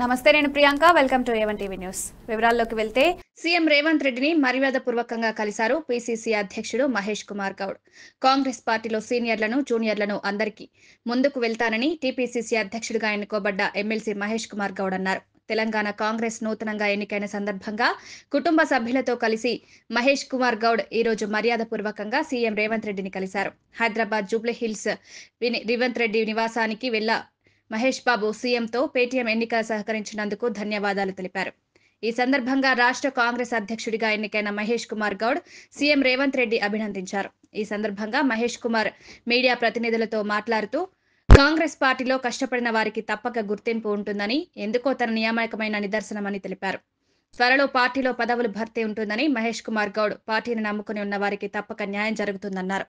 నమస్తే నేను Priyanka. Welcome to A one TV news. వివరాల్లోకి వెళ్తే సీఎం రేవంత్ రెడ్డిని మర్యాద పూర్వకంగా కలిశారు పీసీసీ అధ్యక్షుడు మహేష్ కుమార్ గౌడ్. కాంగ్రెస్ పార్టీలో సీనియర్లను జూనియర్లను అందరికీ ముందుకు వెళ్తానని టీపీసీసీ అధ్యక్షుడిగా ఎన్నుకోబడ్డ ఎమ్మెల్సీ మహేష్ కుమార్ గౌడ్ అన్నారు. తెలంగాణ కాంగ్రెస్ నూతనంగా ఎన్నికైన సందర్భంగా కుటుంబ సభ్యులతో కలిసి మహేష్ కుమార్ గౌడ్ ఈరోజు మర్యాదపూర్వకంగా సీఎం రేవంత్ రెడ్డిని కలిశారు. హైదరాబాద్ జూబ్లీ హిల్స్ రేవంత్ రెడ్డి నివాసానికి వెళ్ళ మహేష్ బాబు సీఎంతో పేటీఎం ఎన్నికల సహకరించినందుకు ధన్యవాదాలు తెలిపారు. ఈ సందర్భంగా రాష్ట్ర కాంగ్రెస్ అధ్యక్షుడిగా ఎన్నికైన మహేష్ కుమార్ గౌడ్ సీఎం రేవంత్ రెడ్డి అభినందించారు. ఈ సందర్భంగా మహేష్ కుమార్ మీడియా ప్రతినిధులతో మాట్లాడుతూ కాంగ్రెస్ పార్టీలో కష్టపడిన వారికి తప్పక గుర్తింపు ఉంటుందని ఎందుకో తన నియామకమైన నిదర్శనమని తెలిపారు. త్వరలో పార్టీలో పదవులు భర్తీ ఉంటుందని మహేష్ కుమార్ గౌడ్ పార్టీని నమ్ముకుని ఉన్న వారికి తప్పక న్యాయం జరుగుతుందన్నారు.